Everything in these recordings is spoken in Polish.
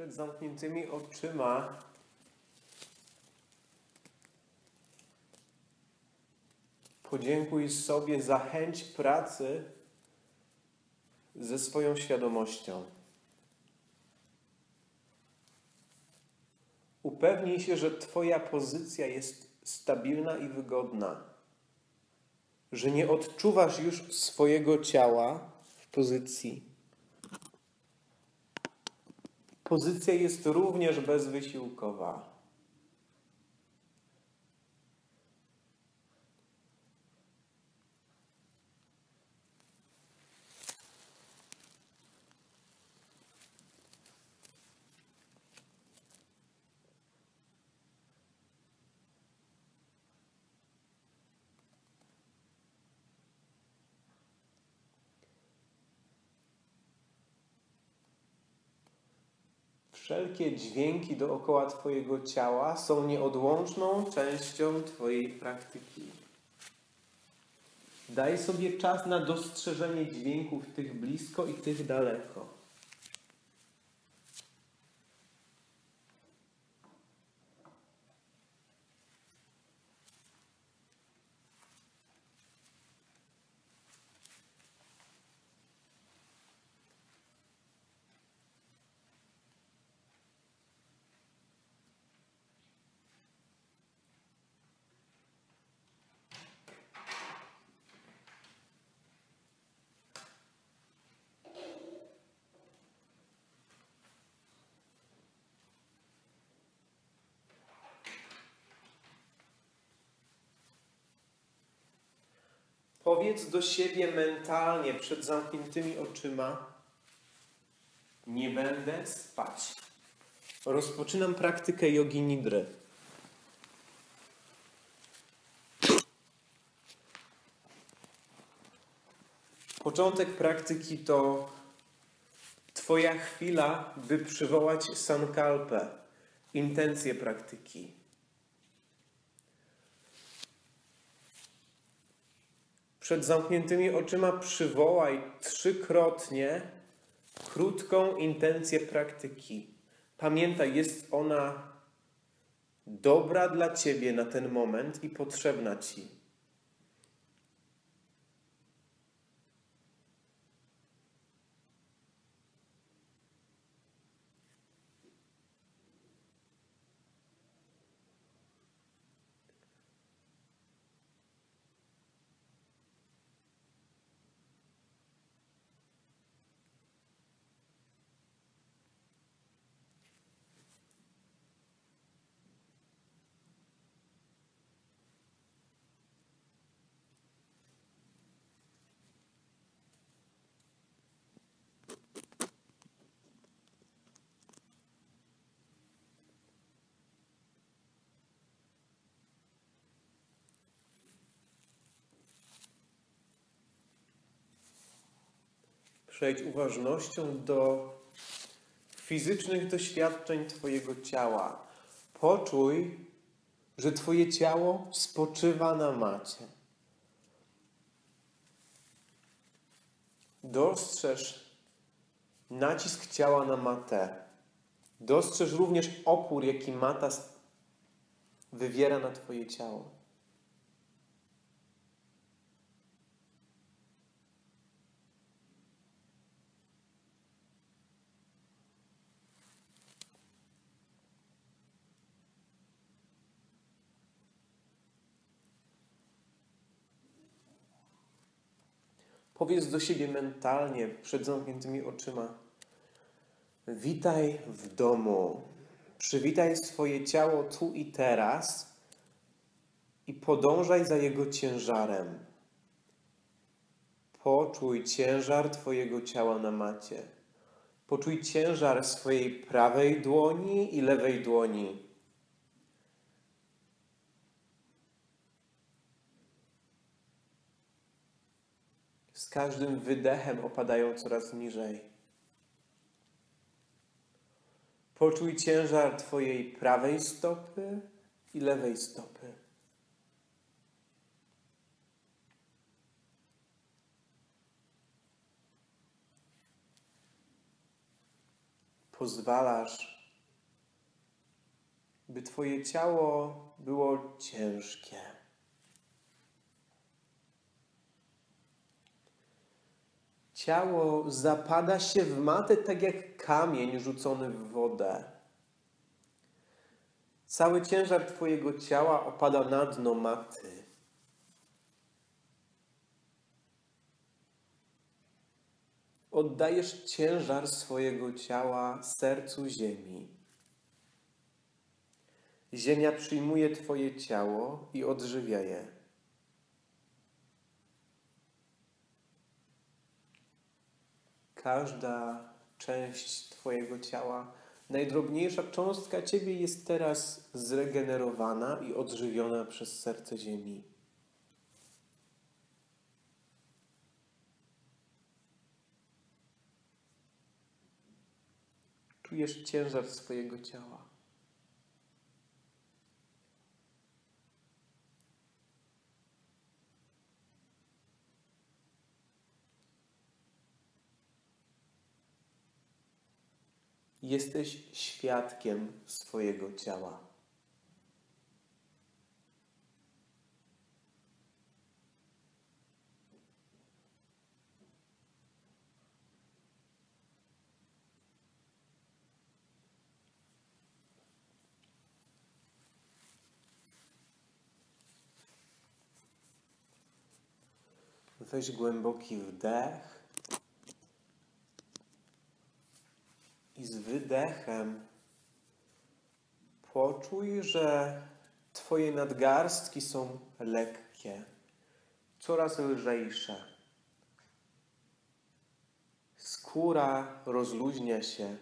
Przed zamkniętymi oczyma podziękuj sobie za chęć pracy ze swoją świadomością. Upewnij się, że Twoja pozycja jest stabilna i wygodna, że nie odczuwasz już swojego ciała w pozycji. Pozycja jest również bezwysiłkowa. Wszelkie dźwięki dookoła Twojego ciała są nieodłączną częścią Twojej praktyki. Daj sobie czas na dostrzeżenie dźwięków tych blisko i tych daleko. Powiedz do siebie mentalnie przed zamkniętymi oczyma: Nie będę spać. Rozpoczynam praktykę jogi nidry. Początek praktyki to Twoja chwila, by przywołać sankalpę, intencję praktyki. Przed zamkniętymi oczyma przywołaj trzykrotnie krótką intencję praktyki. Pamiętaj, jest ona dobra dla Ciebie na ten moment i potrzebna Ci. Przejdź uważnością do fizycznych doświadczeń Twojego ciała. Poczuj, że Twoje ciało spoczywa na macie. Dostrzeż nacisk ciała na matę. Dostrzeż również opór, jaki mata wywiera na Twoje ciało. Powiedz do siebie mentalnie, przed zamkniętymi oczyma: Witaj w domu. Przywitaj swoje ciało tu i teraz i podążaj za jego ciężarem. Poczuj ciężar Twojego ciała na macie. Poczuj ciężar swojej prawej dłoni i lewej dłoni. Z każdym wydechem opadają coraz niżej. Poczuj ciężar Twojej prawej stopy i lewej stopy. pozwalasz, by Twoje ciało było ciężkie. Ciało zapada się w matę tak jak kamień rzucony w wodę. Cały ciężar Twojego ciała opada na dno maty. Oddajesz ciężar swojego ciała sercu ziemi. Ziemia przyjmuje Twoje ciało i odżywia je. Każda część Twojego ciała, najdrobniejsza cząstka Ciebie jest teraz zregenerowana i odżywiona przez serce Ziemi. Czujesz ciężar swojego ciała. Jesteś świadkiem swojego ciała. Weź głęboki wdech i z wydechem poczuj, że Twoje nadgarstki są lekkie, coraz lżejsze. Skóra rozluźnia się.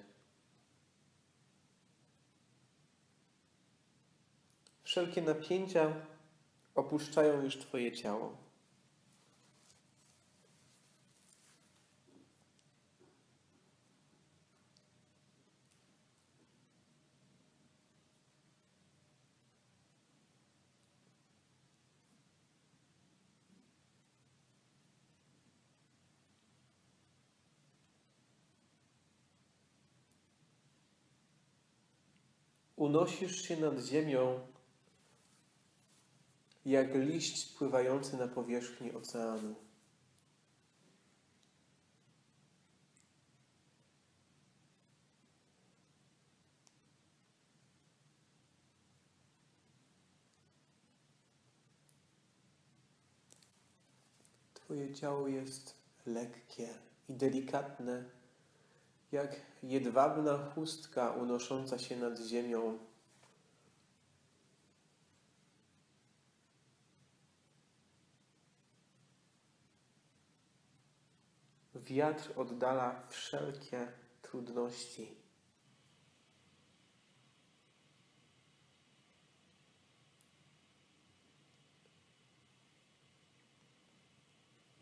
Wszelkie napięcia opuszczają już Twoje ciało. Unosisz się nad ziemią jak liść pływający na powierzchni oceanu. Twoje ciało jest lekkie i delikatne, jak jedwabna chustka unosząca się nad ziemią. Wiatr oddala wszelkie trudności.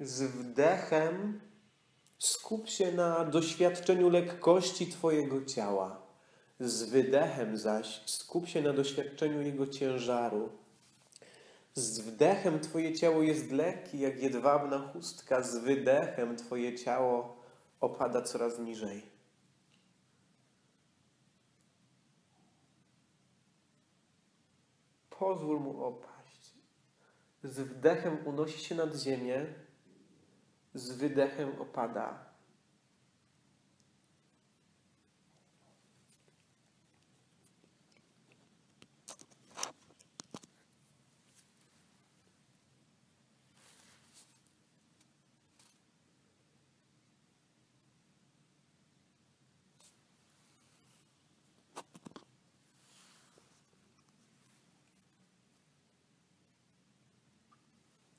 Z wdechem skup się na doświadczeniu lekkości Twojego ciała. Z wydechem zaś skup się na doświadczeniu jego ciężaru. Z wdechem Twoje ciało jest lekkie jak jedwabna chustka, z wydechem Twoje ciało opada coraz niżej. Pozwól mu opaść. Z wdechem unosi się nad ziemię, z wydechem opada.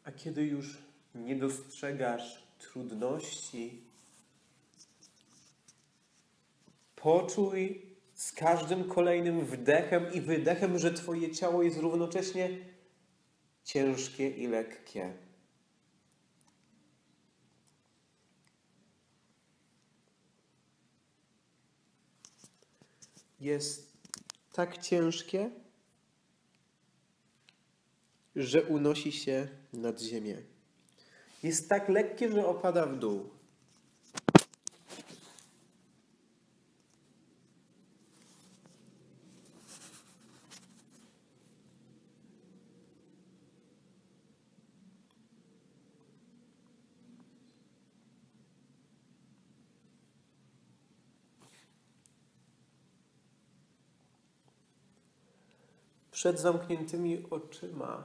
A kiedy już nie dostrzegasz trudności, poczuj z każdym kolejnym wdechem i wydechem, że Twoje ciało jest równocześnie ciężkie i lekkie. Jest tak ciężkie, że unosi się nad ziemię jest tak lekkie, że opada w dół. Przed zamkniętymi oczyma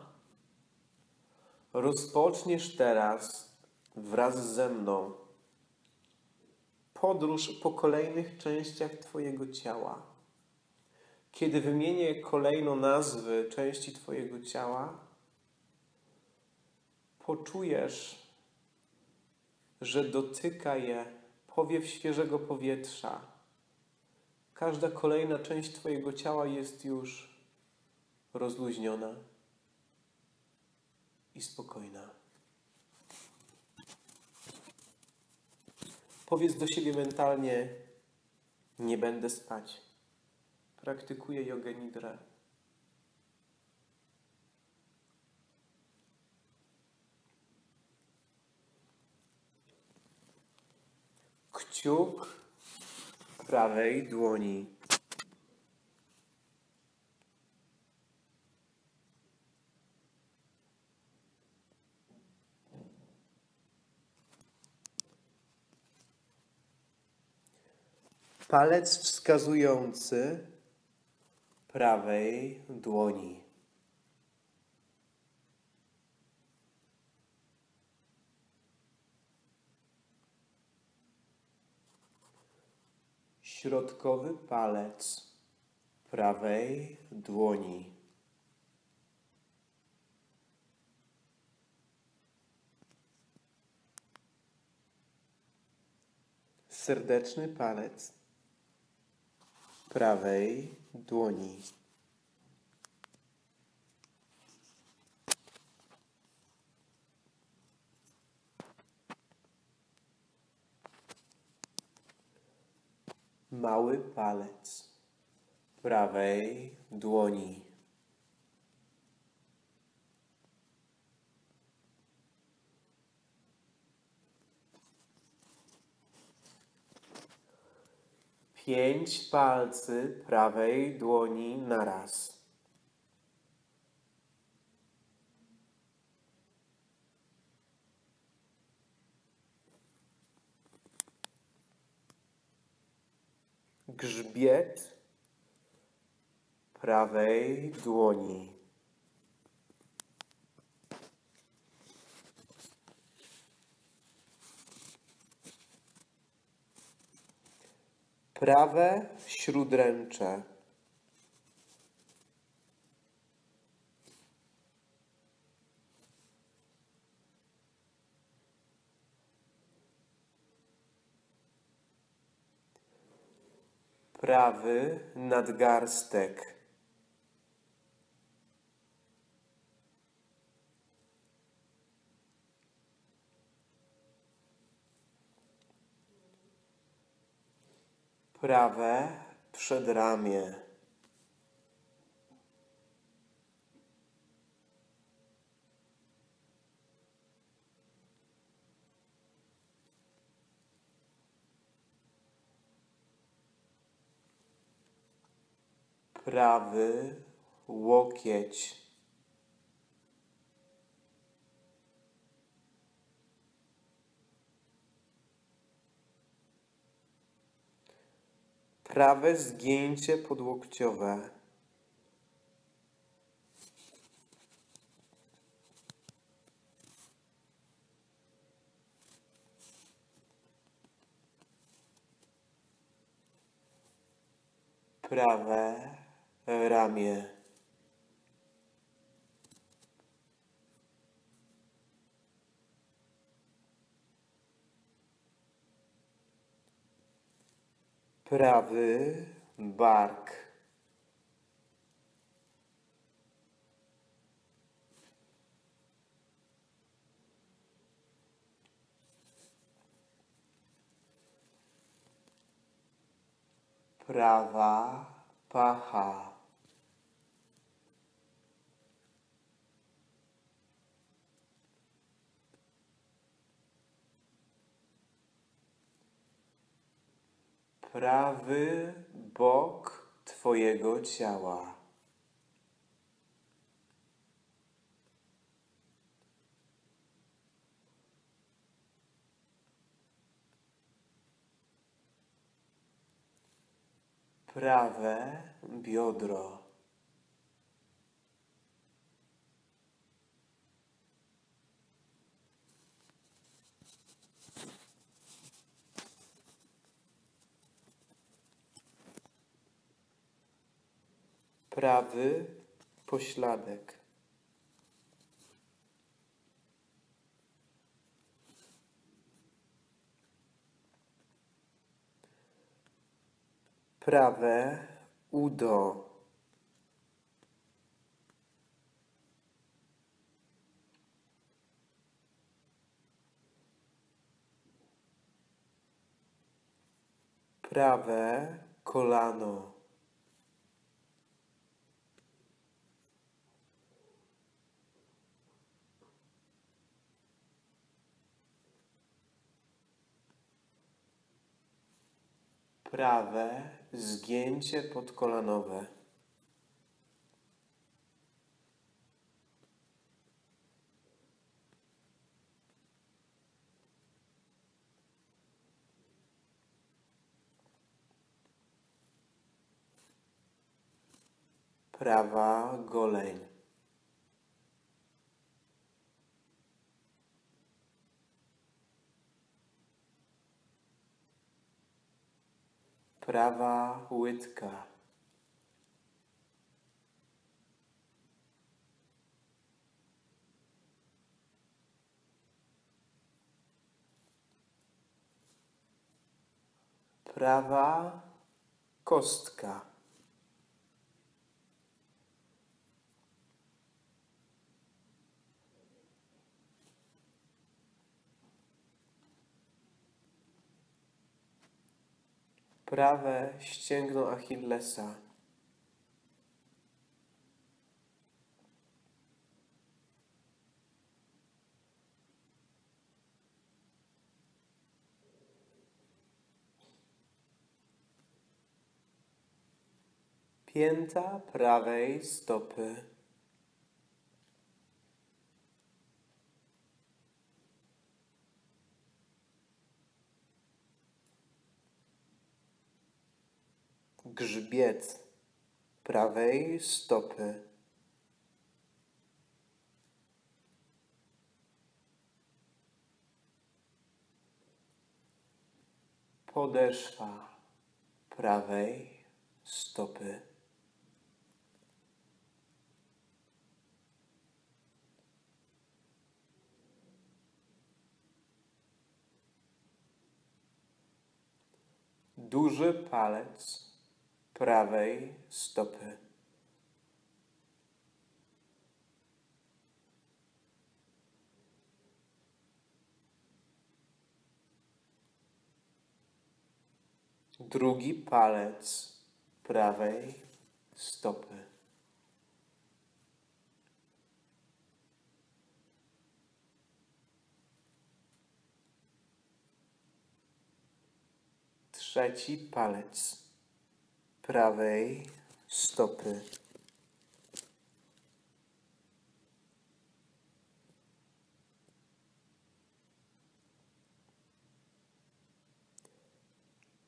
Rozpoczniesz teraz wraz ze mną podróż po kolejnych częściach Twojego ciała. Kiedy wymienię kolejno nazwy części Twojego ciała, poczujesz, że dotyka je powiew świeżego powietrza. Każda kolejna część Twojego ciała jest już rozluźniona i spokojna. Powiedz do siebie mentalnie: Nie będę spać. Praktykuję jogę nidra. Kciuk prawej dłoni. Palec wskazujący prawej dłoni. Środkowy palec prawej dłoni. Serdeczny palec prawej dłoni. Mały palec prawej dłoni. Pięć palcy prawej dłoni naraz. Grzbiet prawej dłoni. Prawe śródręcze. Prawy nadgarstek. Prawe przedramię. Prawy łokieć. Prawe zgięcie podłokciowe. Prawe ramię. Prawy bark. Prawa pacha. Prawy bok Twojego ciała. Prawe biodro. Prawy pośladek. Prawe udo. Prawe kolano. Prawe zgięcie podkolanowe. Prawa goleń. Prawa łydka. Prawa kostka. Prawe ścięgno Achillesa. Pięta prawej stopy. Grzbiet prawej stopy. Podeszwa prawej stopy. Duży palec prawej stopy. Drugi palec prawej stopy. Trzeci palec prawej stopy.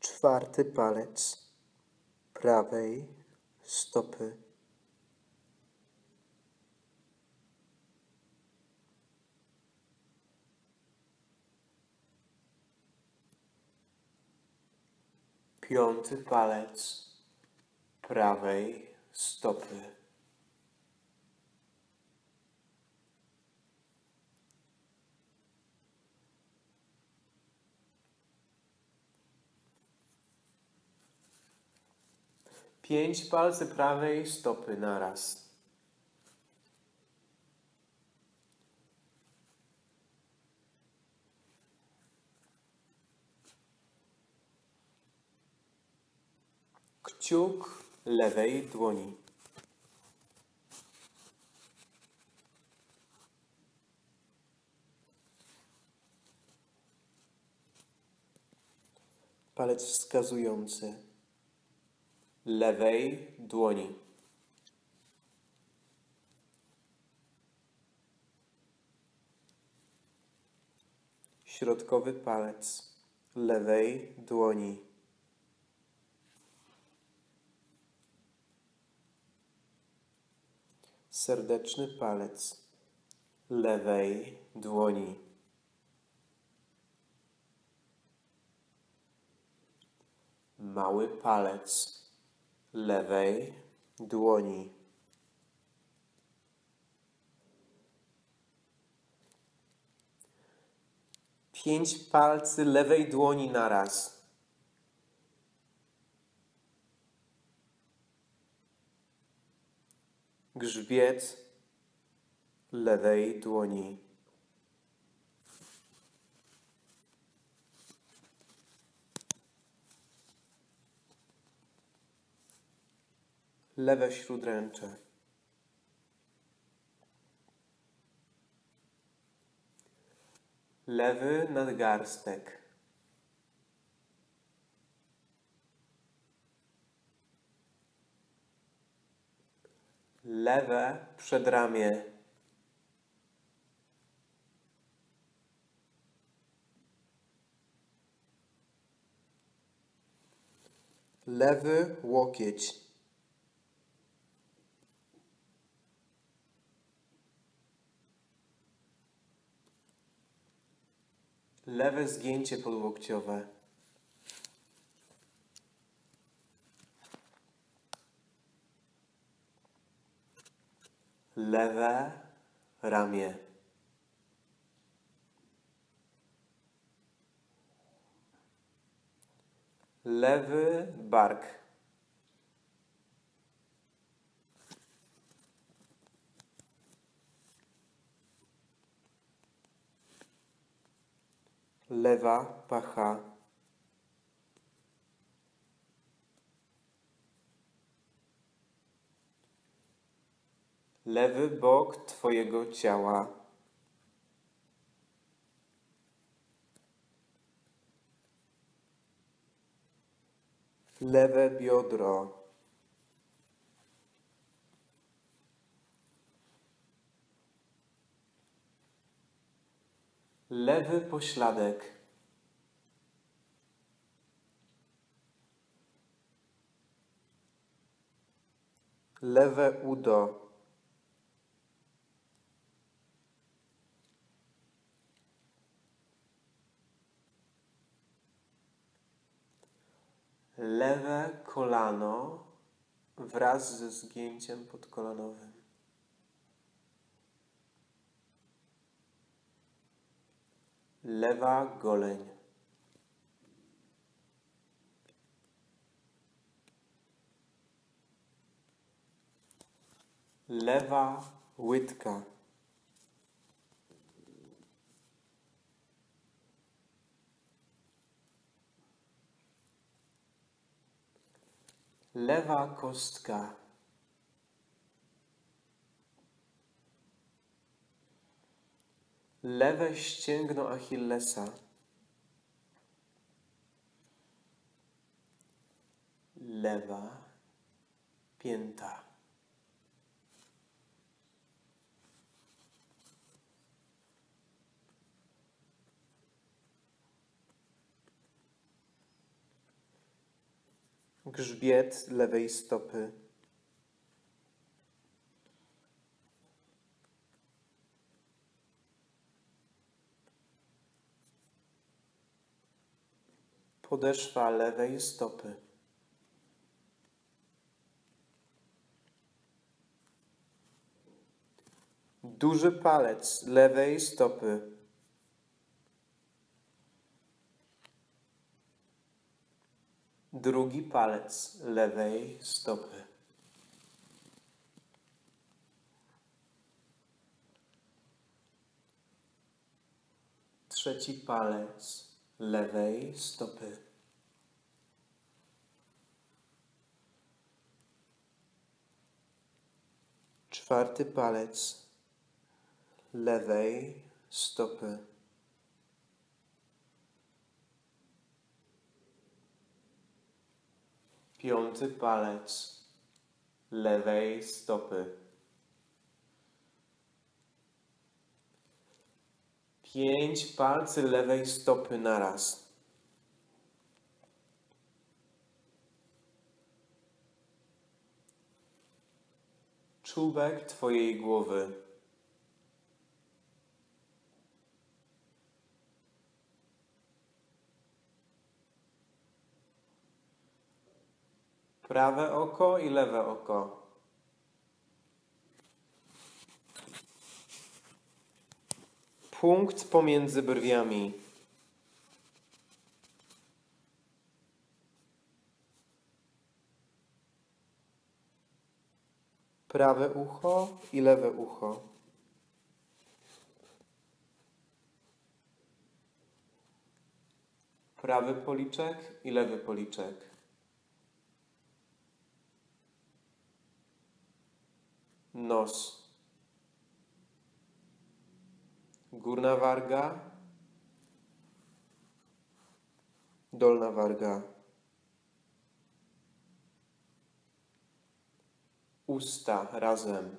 Czwarty palec prawej stopy. Piąty palec prawej stopy. Pięć palcy prawej stopy naraz. Kciuk lewej dłoni. Palec wskazujący lewej dłoni. Środkowy palec lewej dłoni. Serdeczny palec lewej dłoni. Mały palec lewej dłoni. Pięć palcy lewej dłoni naraz. Grzbiet lewej dłoni. Lewe śródręcze. Lewy nadgarstek. Lewe przedramię. Lewy łokieć. Lewe zgięcie podłokciowe. Lewe ramię. Lewy bark. Lewa pacha. Lewy bok Twojego ciała. Lewe biodro. Lewy pośladek. Lewe udo. Lewe kolano wraz ze zgięciem podkolanowym. Lewa goleń. Lewa łydka. Lewa kostka. Lewe ścięgno Achillesa. Lewa pięta. Grzbiet lewej stopy. Podeszwa lewej stopy. Duży palec lewej stopy. Drugi palec lewej stopy. Trzeci palec lewej stopy. Czwarty palec lewej stopy. Piąty palec lewej stopy. Pięć palcy lewej stopy naraz. Czubek Twojej głowy. prawe oko i lewe oko. Punkt pomiędzy brwiami. Prawe ucho i lewe ucho. Prawy policzek i lewy policzek. Nos. Górna warga. Dolna warga. Usta razem.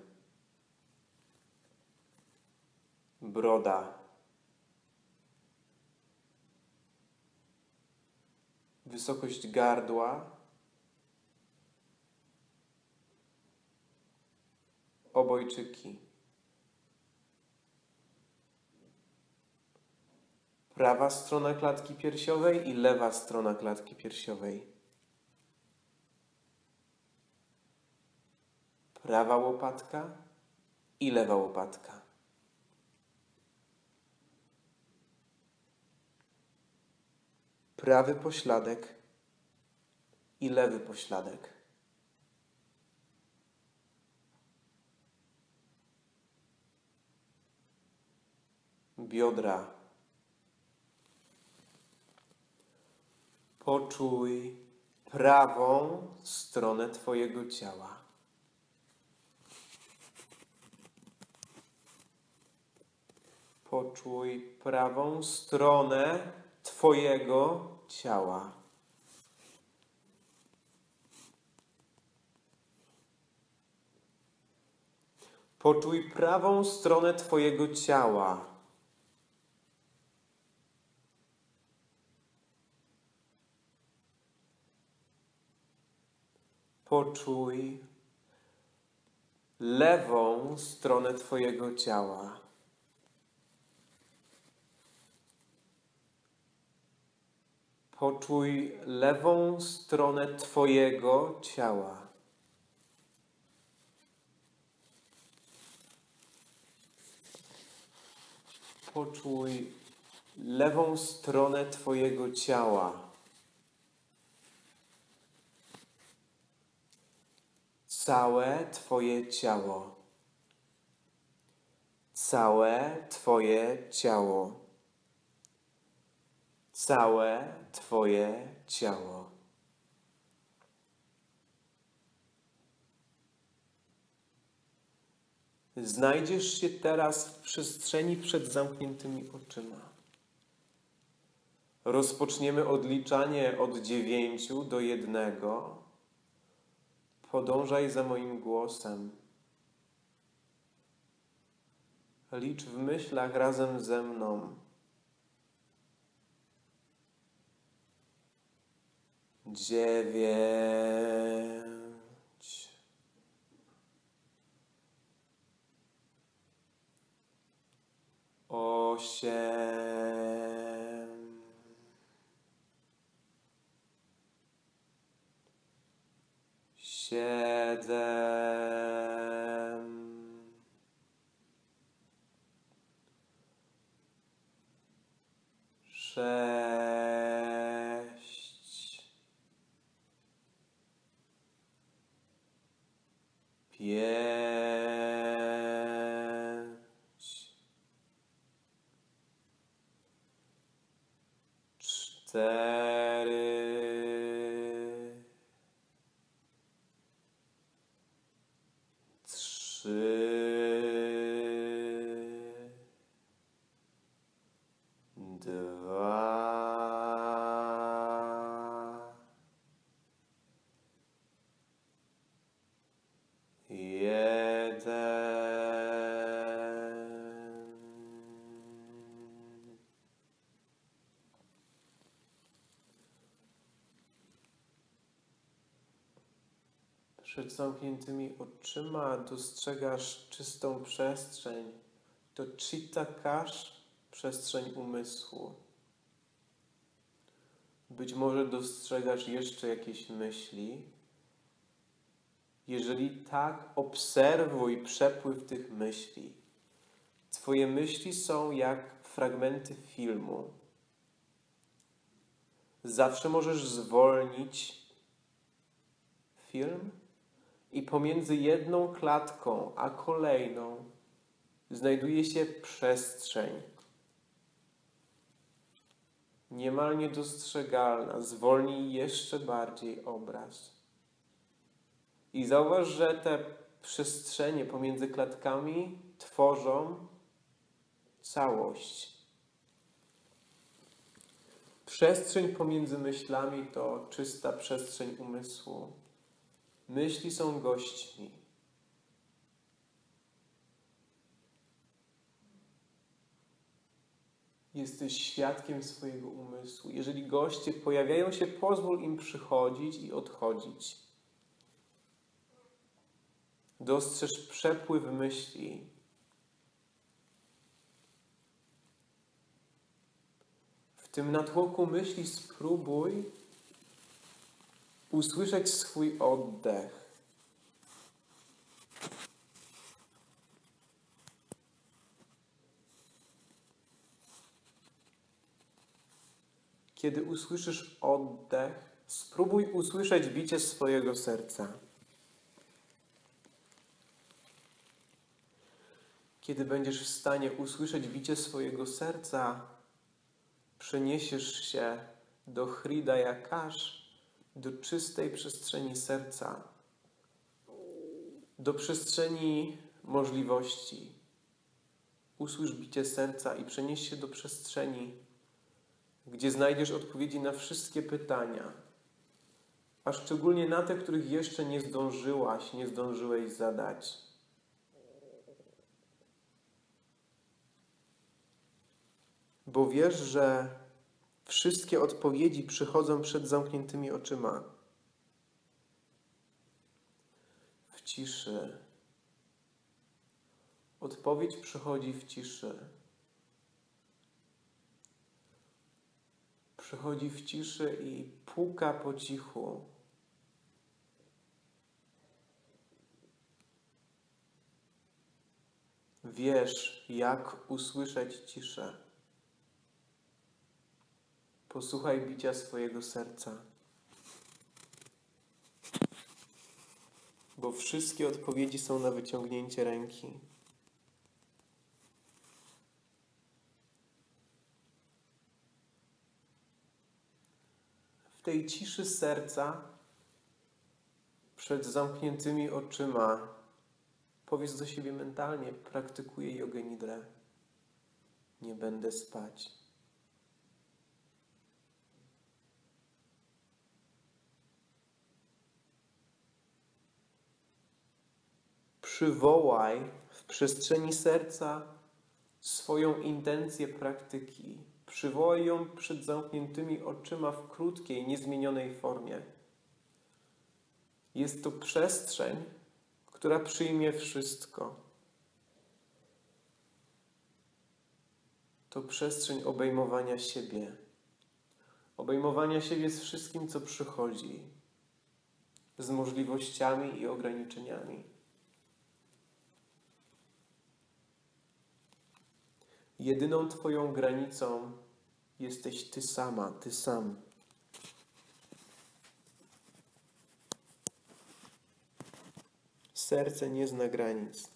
Broda. Wysokość gardła. Obojczyki. Prawa strona klatki piersiowej i lewa strona klatki piersiowej. Prawa łopatka i lewa łopatka. Prawy pośladek i lewy pośladek. Biodra. Poczuj prawą stronę Twojego ciała. Poczuj prawą stronę Twojego ciała. Poczuj prawą stronę Twojego ciała. Poczuj lewą stronę Twojego ciała. Poczuj lewą stronę Twojego ciała. Poczuj lewą stronę Twojego ciała. Całe Twoje ciało. Całe Twoje ciało. Całe Twoje ciało. Znajdziesz się teraz w przestrzeni przed zamkniętymi oczyma. Rozpoczniemy odliczanie od dziewięciu do jednego. Podążaj za moim głosem. Licz w myślach razem ze mną. Dziewięć. Osiem. Siedem. Sześć. Trzy. Przed zamkniętymi oczyma dostrzegasz czystą przestrzeń. To Chittakash, przestrzeń umysłu. Być może dostrzegasz jeszcze jakieś myśli. Jeżeli tak, obserwuj przepływ tych myśli. Twoje myśli są jak fragmenty filmu. Zawsze możesz zwolnić film i pomiędzy jedną klatką a kolejną znajduje się przestrzeń. Niemal niedostrzegalna, zwolnij jeszcze bardziej obraz. I zauważ, że te przestrzenie pomiędzy klatkami tworzą całość. Przestrzeń pomiędzy myślami to czysta przestrzeń umysłu. Myśli są gośćmi. Jesteś świadkiem swojego umysłu. Jeżeli goście pojawiają się, pozwól im przychodzić i odchodzić. Dostrzeż przepływ myśli. W tym natłoku myśli spróbuj usłyszeć swój oddech. Kiedy usłyszysz oddech, spróbuj usłyszeć bicie swojego serca. Kiedy będziesz w stanie usłyszeć bicie swojego serca, przeniesiesz się do Hridaya Kash, do czystej przestrzeni serca, do przestrzeni możliwości. Usłysz bicie serca i przenieś się do przestrzeni, gdzie znajdziesz odpowiedzi na wszystkie pytania, a szczególnie na te, których jeszcze nie zdążyłaś, nie zdążyłeś zadać. Bo wiesz, że wszystkie odpowiedzi przychodzą przed zamkniętymi oczyma. W ciszy. Odpowiedź przychodzi w ciszy. Przychodzi w ciszy i puka po cichu. Wiesz, jak usłyszeć ciszę. Posłuchaj bicia swojego serca. Bo wszystkie odpowiedzi są na wyciągnięcie ręki. W tej ciszy serca, przed zamkniętymi oczyma, powiedz do siebie mentalnie: praktykuję jogę nidrę. Nie będę spać. Przywołaj w przestrzeni serca swoją intencję praktyki. Przywołaj ją przed zamkniętymi oczyma w krótkiej, niezmienionej formie. Jest to przestrzeń, która przyjmie wszystko. To przestrzeń obejmowania siebie. Obejmowania siebie z wszystkim, co przychodzi, z możliwościami i ograniczeniami. Jedyną Twoją granicą jesteś Ty sama, Ty sam. Serce nie zna granic.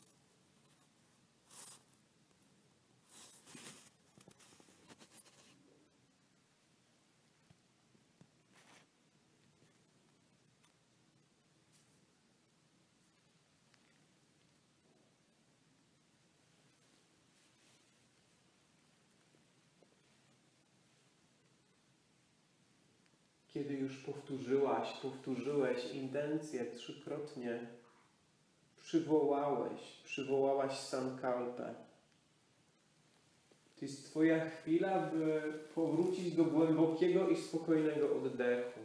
Kiedy już powtórzyłaś, powtórzyłeś intencję trzykrotnie, przywołałeś, przywołałaś sankalpę. To jest Twoja chwila, by powrócić do głębokiego i spokojnego oddechu.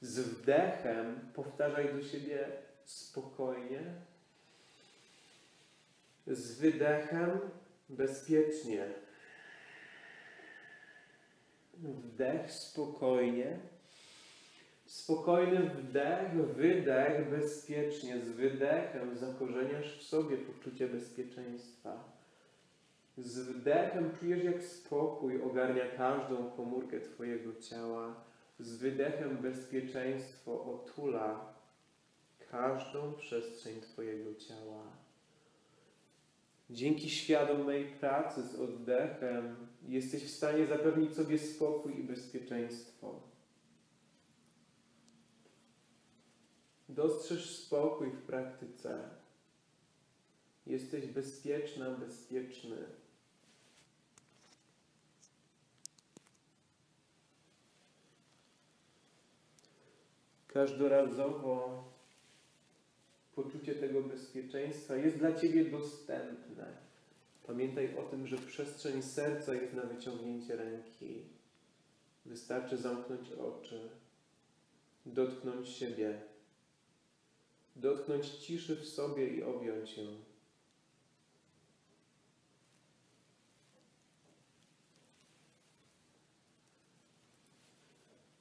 Z wdechem powtarzaj do siebie spokojnie, z wydechem bezpiecznie. Wdech spokojnie, Spokojny wdech, wydech bezpiecznie. Z wydechem zakorzeniasz w sobie poczucie bezpieczeństwa. Z wdechem czujesz, jak spokój ogarnia każdą komórkę Twojego ciała. Z wydechem bezpieczeństwo otula każdą przestrzeń Twojego ciała. Dzięki świadomej pracy z oddechem jesteś w stanie zapewnić sobie spokój i bezpieczeństwo. Dostrzeż spokój w praktyce. Jesteś bezpieczna, bezpieczny. Każdorazowo poczucie tego bezpieczeństwa jest dla Ciebie dostępne. Pamiętaj o tym, że przestrzeń serca jest na wyciągnięcie ręki. Wystarczy zamknąć oczy, dotknąć siebie, dotknąć ciszy w sobie i objąć ją.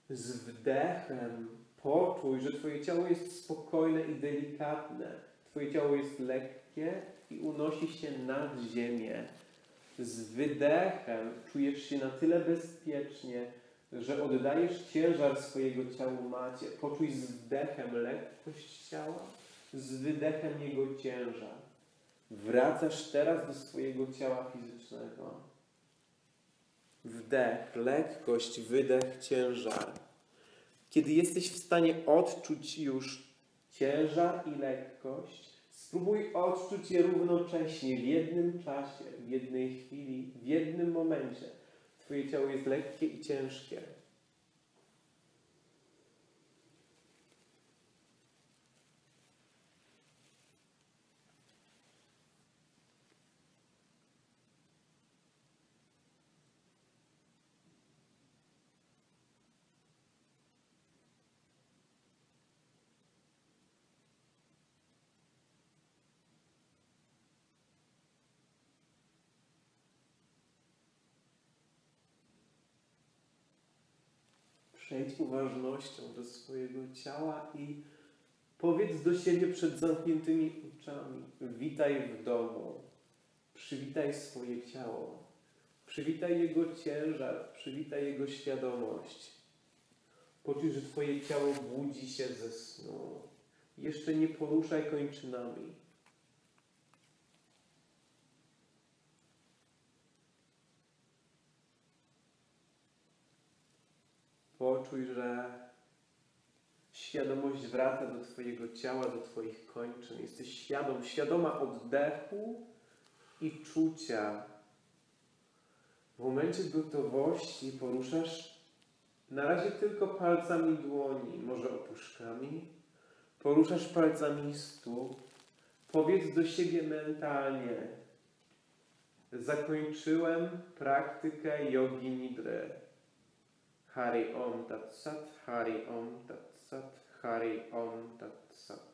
Z wdechem poczuj, że Twoje ciało jest spokojne i delikatne. Twoje ciało jest lekkie i unosi się nad ziemię. Z wydechem czujesz się na tyle bezpiecznie, że oddajesz ciężar swojego ciała macie. Poczuj z wdechem lekkość ciała, z wydechem jego ciężar. Wracasz teraz do swojego ciała fizycznego. Wdech, lekkość, wydech, ciężar. Kiedy jesteś w stanie odczuć już ciężar i lekkość, spróbuj odczuć je równocześnie, w jednym czasie, w jednej chwili, w jednym momencie. Twoje ciało jest lekkie i ciężkie. Przejdź uważnością do swojego ciała i powiedz do siebie przed zamkniętymi oczami: Witaj w domu. Przywitaj swoje ciało. Przywitaj jego ciężar, przywitaj jego świadomość. Poczuj, że Twoje ciało budzi się ze snu. Jeszcze nie poruszaj kończynami. Poczuj, że świadomość wraca do Twojego ciała, do Twoich kończyn. Jesteś świadom, świadoma oddechu i czucia. W momencie gotowości poruszasz na razie tylko palcami dłoni, może opuszkami. Poruszasz palcami stóp. Powiedz do siebie mentalnie. Zakończyłem praktykę jogi nidry. Hari Om Tat Sat, Hari Om Tat Sat, Hari Om Tat Sat.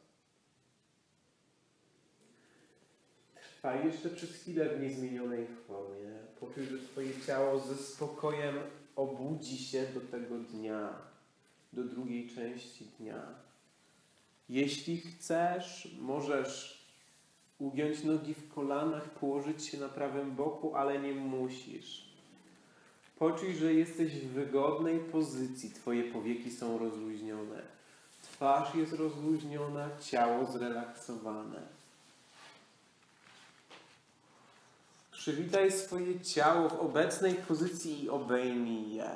Trwaj jeszcze przez chwilę w niezmienionej formie. Poczuj, że Twoje ciało ze spokojem obudzi się do tego dnia, do drugiej części dnia. Jeśli chcesz, możesz ugiąć nogi w kolanach, położyć się na prawym boku, ale nie musisz. Poczuj, że jesteś w wygodnej pozycji. Twoje powieki są rozluźnione. Twarz jest rozluźniona, ciało zrelaksowane. Przywitaj swoje ciało w obecnej pozycji i obejmij je.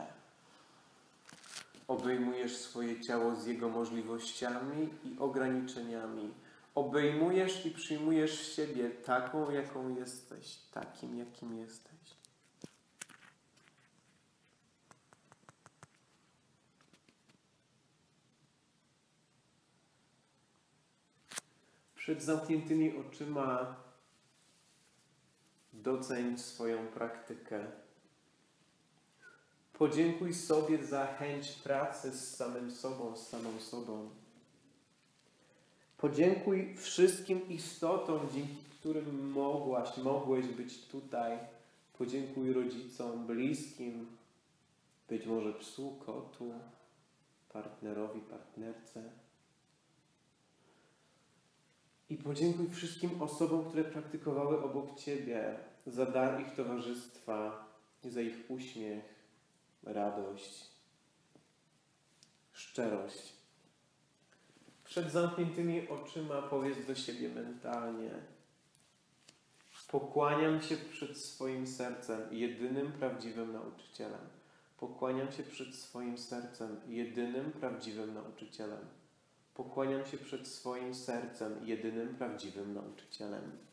Obejmujesz swoje ciało z jego możliwościami i ograniczeniami. Obejmujesz i przyjmujesz siebie taką, jaką jesteś, takim, jakim jesteś. Przed zamkniętymi oczyma doceń swoją praktykę. Podziękuj sobie za chęć pracy z samym sobą, z samą sobą. Podziękuj wszystkim istotom, dzięki którym mogłaś, mogłeś być tutaj. Podziękuj rodzicom, bliskim, być może psu, kotu, partnerowi, partnerce. I podziękuj wszystkim osobom, które praktykowały obok Ciebie, za dar ich towarzystwa, za ich uśmiech, radość, szczerość. Przed zamkniętymi oczyma powiedz do siebie mentalnie: Pokłaniam się przed swoim sercem, jedynym prawdziwym nauczycielem. Pokłaniam się przed swoim sercem, jedynym prawdziwym nauczycielem. Pokłaniam się przed swoim sercem, jedynym prawdziwym nauczycielem.